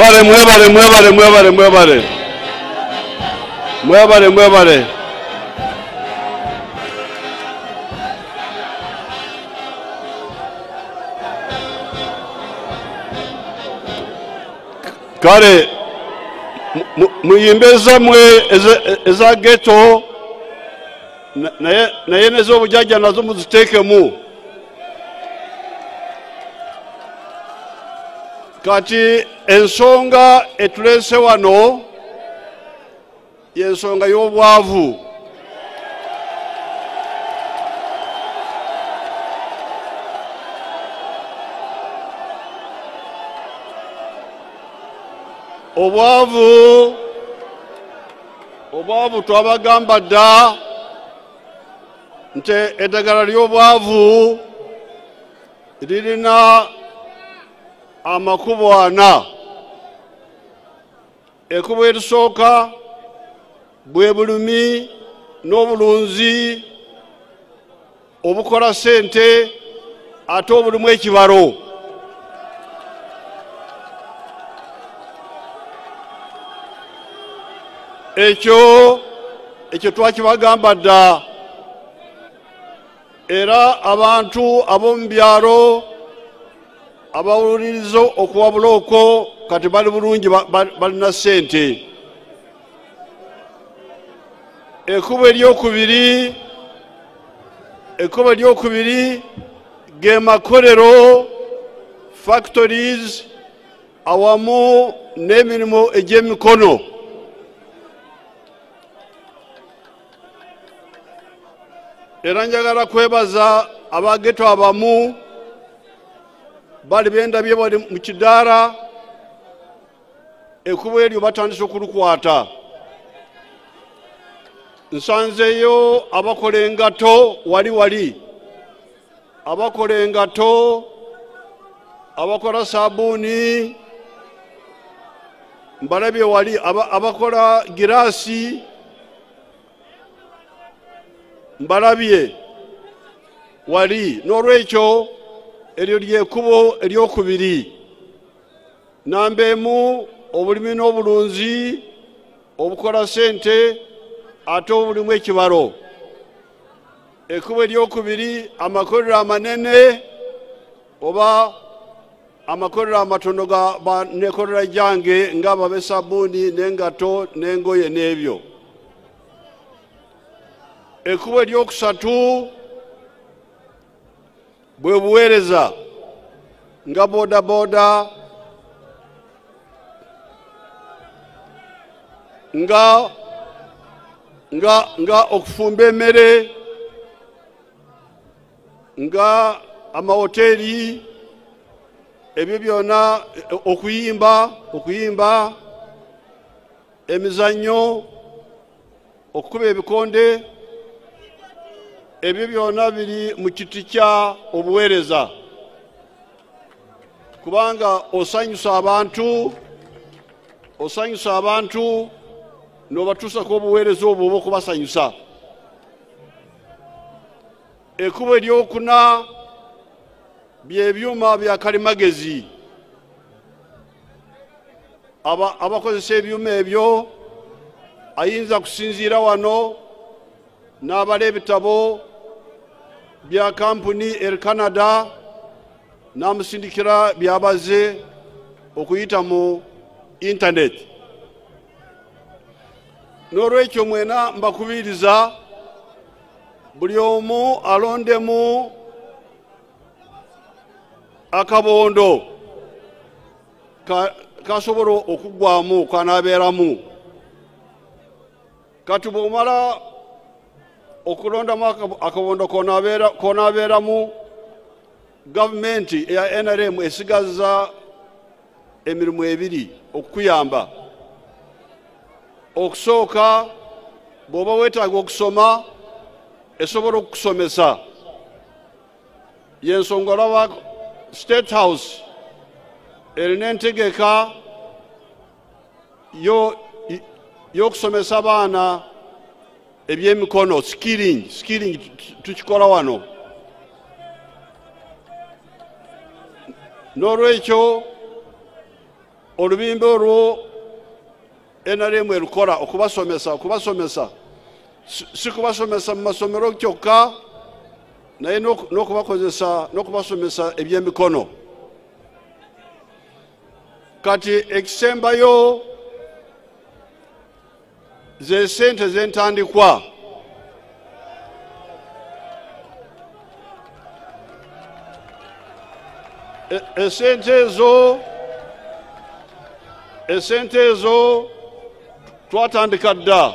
Vale, muévale, muévale, muévale, muévale. Muévale, muévale. kale muyimbe ezamwe eza geto naye n'ez'obujajja nazo muziteekemu kati ensonga etuleese wano y'ensonga y'obwavu. Obwavu obwavu twabagamba dda nti eddagala ly'obwavu lirina amakubo ana. Ekkubo erisooka bwe bulumi n'obulunzi obukola sente ate obulimu ekibalo. Ekyo ekyo twakibagamba dda. Era abantu ab'omu byalo abawuliriza okuwabula okwo kati bali bulungi ba- ba- balina sente ekkubo eryokubiri ekkubo eryokubiri ge makolero factories awamu n'emirimu egy'emikono. Era njagala kwebaza abageto abamu bali bendabye bali mu kidaala ekkubo eryo batandise okulukwata nsanzeeyo abakola engato wali wali. Abakola engato abakola sabuuni mbalabye wali aba- abakola giraasi mbalabye wali. N'olwekyo eryo lyekkubo eryokubiri. Namba emu obulimi n'obulunzi obukola sente ate obulimu ekibalo. Ekkubo eryokubiri amakolero amanene oba amakolero amatono ga nekolera gyange ng'ababe sabuuni n'engato n'engoye n'ebyo. Ekkubo eryokusatu bwe buweereza nga bodaboda nga nga nga okufumba emmere nga amawoteeri ebyo byonna eh, okuyimba okuyimba emizannyo okukuba ebikonde ebyo byonna biri mu kiti kya obuweereza. Kubanga osanyusa abantu osanyusa abantu n'obatuusako obuweereza obwo oba okubasanyusa ekkubo eryokuna byebyuma bya kalimagezi. Aba- abakozesa ebyuma ebyo ayinza kusinziira wano n'abala ebitabo bya kampuni er canada n'amusindikira byabaze okuyita mu intaneti n'olwekyo mwena mbakubiriza buli omu alondemu akabondo ka- kasobola okuggwamu kanaabeeramu kati bw'omala okulondamu akab- akabondo konaabeera- konaabeeramu gavumenti eya nrm esigaza emirimu ebiri okukuyamba. Okusooka bw'oba weetaaga okusoma esobola okukusomesa. Yensonga olaba state house erina entegeka yo- y'okusomesa abaana ebyemikono skilling skilling tu- tukikola wano n'olwekyo olubimbi olwo nrm erukola okubasomesa okubasomesa Si- kubasomesa mu masomero kyokka naye n'oku- n'okubakozesa n'okubasomesa ebyemikono kati ekisembayo ze sente zentandikwa esente ezo esente ezo twatandika dda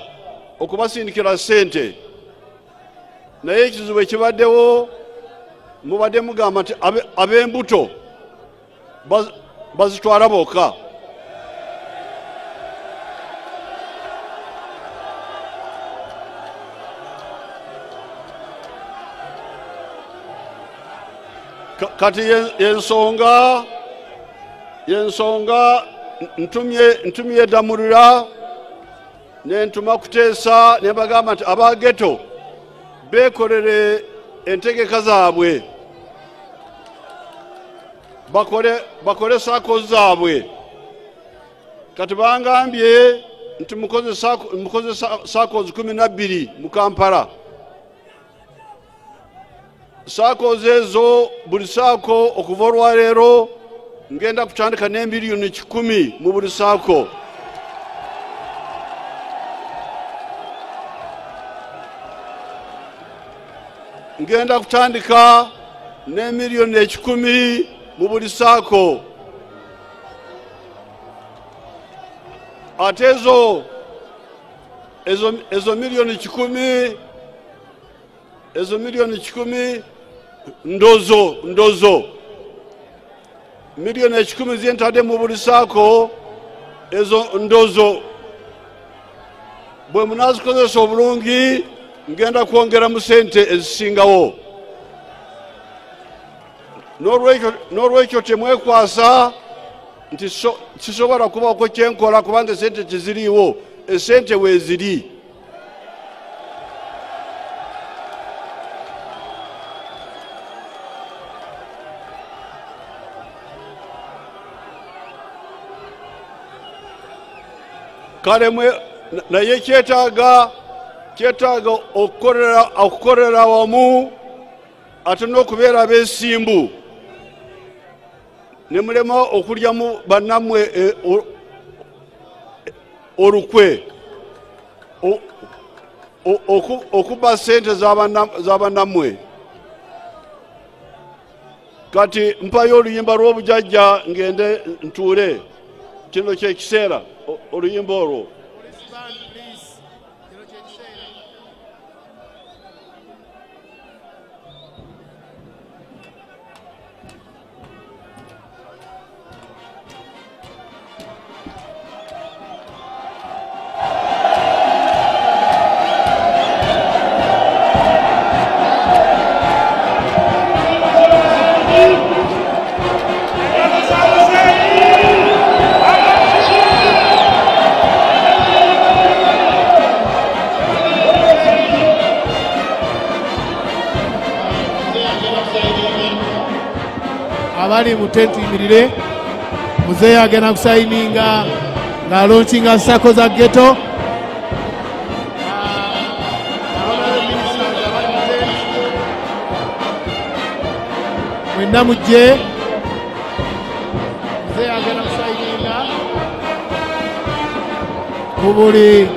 okubasindikira sente naye ekizibu ekibaddewo mubadde mugamba nti abe- ab'embuto baz- bazitwala bokka kati ye- yensonga yensonga ntumye eddamulira nentuma kuteesa nebagamba nti abageto beekolere entegeka zaabwe. Bakole saako zaabwe. Kati bangambye nti mukoze saako- mukoze sa- saakos kumi nabbiri mu kampala saakos ezo buli saako okuva olwaleero ngenda kutandika n'emiliyoni kikumi mu buli saako. Ngenda kutandika n'emiliyoni ekikumi mu buli saako. Ate ezo, ezo miliyoni kikumi ezo miliyoni kikumi ndozo ndozo. Miliyoni ekikumi zentadde mu buli saako ezo ndozo. Bwe munazikozesa obulungi ngenda kwongera mu sente ezisingawo. N'olwekyo- temwekwasa nti so- kisobola kubaako kyenkola kubanga esente teziriiwo esente weeziri kale mwe na- naye kyetaaga kyetaaga okukolera okukolera wamu ate n'okubeera abeesimbu ne mulema okulyamu bannammwe e, olukwe. O- o- oku- okuba sente z'abanna- z'abannammwe kati mpayo oluyimba lw'obujajja ngende ntuule kino kyekiseera Orinboro, abali mu tenti yimirire. Muzeeyi agenda kusayininga ng'alonkinga sako za geto mwenna mujje. Muzeeyi agenda kusayininga. Ku buli